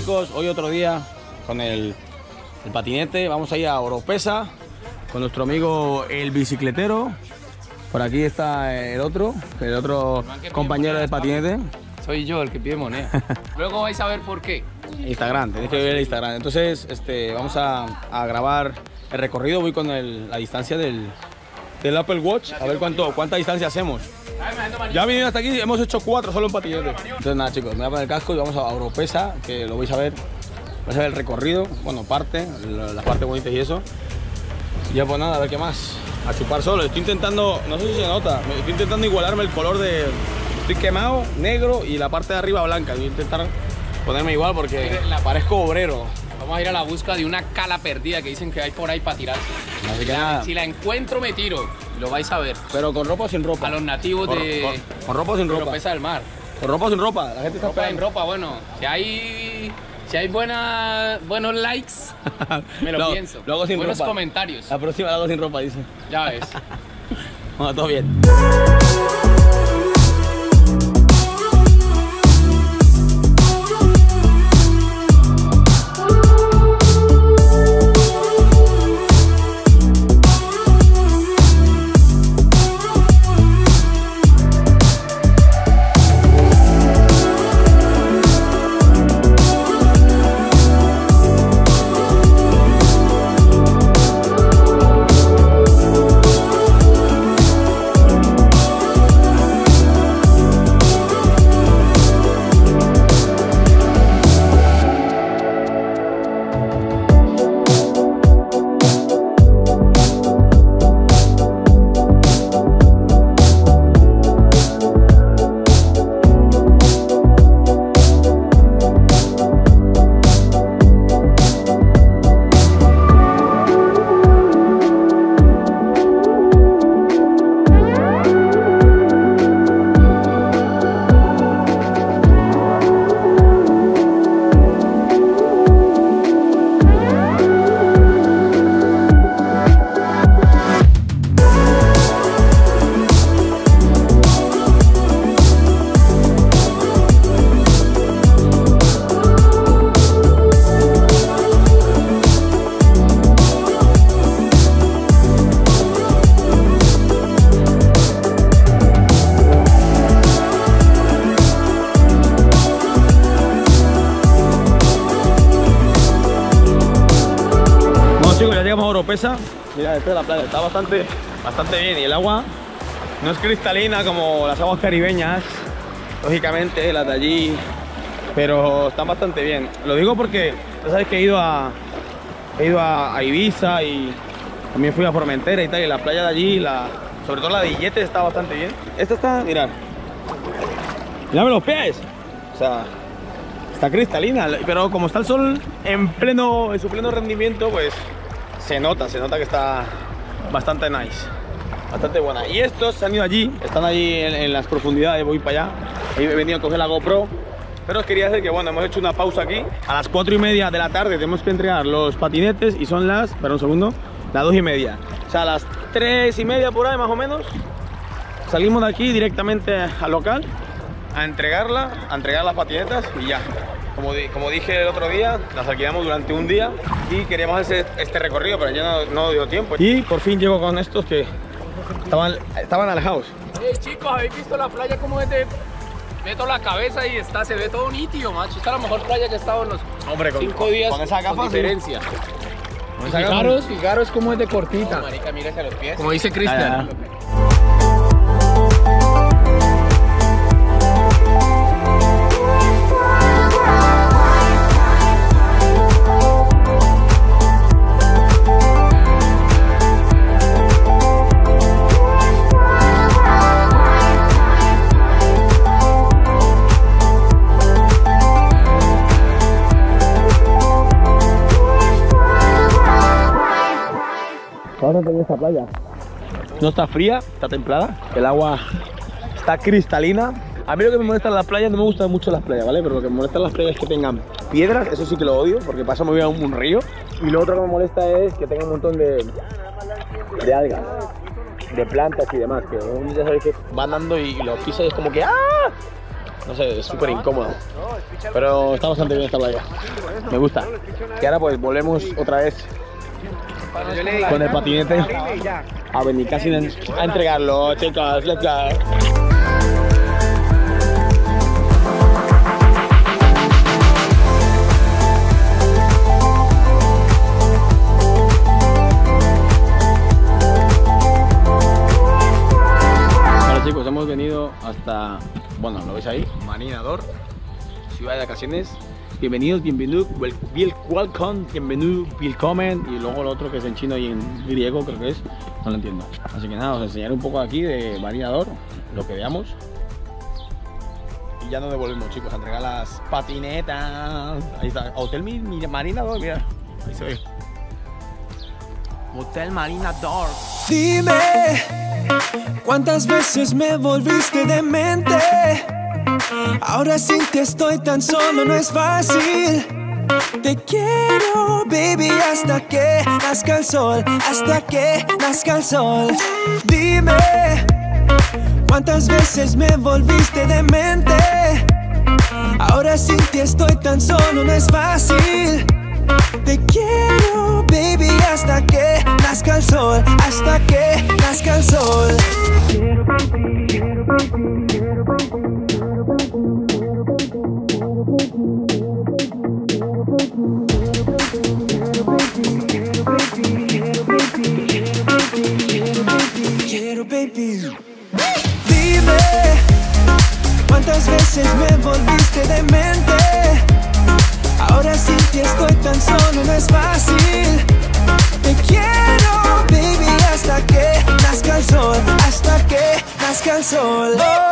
chicos, hoy otro día con el, el patinete. Vamos a ir a Oropesa con nuestro amigo el bicicletero. Por aquí está el otro, el otro compañero de patinete. Soy yo el que pide moneda. Luego vais a ver por qué. Instagram, tenéis que ver el Instagram. Entonces, este, vamos a, a grabar el recorrido. Voy con el- la distancia del, del Apple Watch. A ver cuánto, cuánta distancia hacemos. Ya venido hasta aquí, hemos hecho cuatro solo en patinete. Entonces nada chicos, me voy a poner el casco y vamos a Oropesa, que lo vais a ver. Vais a ver el recorrido, bueno, parte, la, la parte bonita y eso. Y ya pues nada, a ver qué más. A chupar solo. Estoy intentando, no sé si se nota, estoy intentando igualarme el color de... Estoy quemado, negro y la parte de arriba blanca. Voy a intentar ponerme igual porque parezco obrero. Vamos a ir a la busca de una cala perdida que dicen que hay por ahí para tirar. Así que nada, Si la encuentro me tiro. Lo vais a ver. pero con ropa o sin ropa. A los nativos Con, de con- con ropa o sin ropa. Europeza del Mar. Con ropa o sin ropa. La gente está Ropa en ropa, bueno. Si hay, si hay buena, buenos likes, me lo pienso. luego sin buenos ropa. comentarios. La próxima la hago sin ropa, dice. Ya ves. Bueno, todo bien. Llegamos a Oropesa. Mira, esta es la playa, está bastante, bastante bien y el agua no es cristalina como las aguas caribeñas, lógicamente las de allí, pero están bastante bien. Lo digo porque ya sabes que he ido a, he ido a, Ibiza y también fui a Formentera y tal, y la playa de allí, la, sobre todo la de Illetes está bastante bien. Esta está, mirad, mírame los pies, o sea, Está cristalina, pero como está el sol en pleno, en su pleno rendimiento, pues se nota, se nota que está bastante nice, bastante buena. Y estos se han ido allí, están allí en, las profundidades, voy para allá. He venido a coger la GoPro, pero os quería decir que bueno, hemos hecho una pausa aquí. A las 4 y media de la tarde tenemos que entregar los patinetes y son las, espera un segundo, las 2 y media. O sea, a las 3 y media por ahí más o menos, salimos de aquí directamente al local a entregarla, a entregar las patinetas y ya. Como, di- como dije el otro día, las alquilamos durante un día y queríamos hacer este recorrido, pero ya no, no dio tiempo. Y por fin llego con estos que estaban, estaban alejados. Hey chicos, ¿habéis visto la playa como es de... Meto la cabeza y está, se ve todo nítido, macho. Esta es la mejor playa que he estado en los Hombre, con- cinco días con esa gafa, diferencia. Con esa gafa- Fijaros, fijaros cómo es de cortita. marica, mírese los pies. Como dice Cristian. Esta playa. No está fría, está templada. El agua está cristalina. A mí lo que me molesta en las playas, no me gustan mucho las playas, ¿vale? Pero lo que me molesta en las playas es que tengan piedras, eso sí que lo odio, porque pasa muy bien un, un río. Y lo otro que me molesta es que tenga un montón de, de algas, de plantas y demás, que ya sabéis que van dando y, y lo pisa y es como que ¡ah! No sé, es súper incómodo. Pero está bastante bien esta playa. Me gusta. Y ahora pues volvemos otra vez con el patinete a venir casi a entregarlo, chicos. Let's go. Chicos, hemos venido hasta, bueno, lo veis ahí, Marinador, ciudad de vacaciones. Bienvenidos, bienvenido, wel- bien- welcome, bienvenido, willkommen y luego lo otro que es en chino y en griego creo que es, no lo entiendo. Así que nada, os enseñaré un poco aquí de Marinador, lo que veamos. Y ya nos devolvemos chicos a entregar las patinetas. Ahí está, Hotel Marinador, mira, ahí se ve. Hotel Marinador. Dime, ¿cuántas veces me volviste demente? Ahora sin ti estoy tan solo, no es fácil. Te quiero, baby, hasta que nazca el sol, hasta que nazca el sol. Dime, ¿cuántas veces me volviste demente? Ahora sin ti estoy tan solo, no es fácil. Te quiero, baby, hasta que nazca el sol, hasta que Quiero, baby. Dime, ¿cuántas veces me volviste demente? Ahora sin ti estoy tan solo, no es fácil. Te quiero, baby, hasta que nazca el sol, hasta que nazca el sol. Oh,